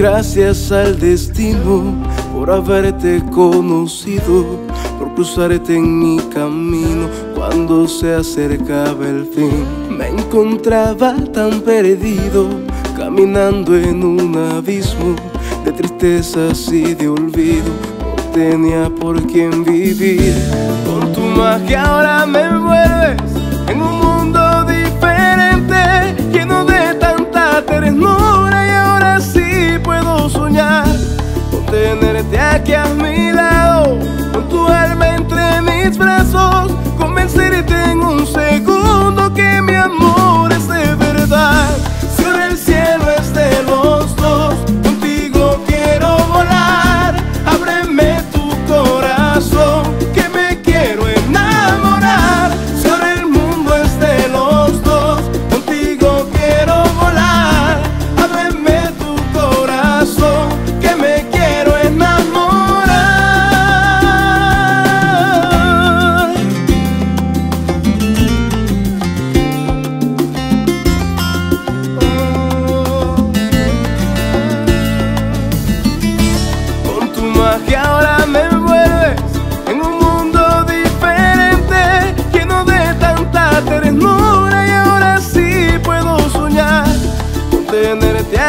Gracias al destino por haberte conocido, por cruzarte en mi camino cuando se acercaba el fin. Me encontraba tan perdido, caminando en un abismo de tristezas y de olvido. No tenía por quién vivir. Con tu magia ahora me me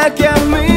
que a minha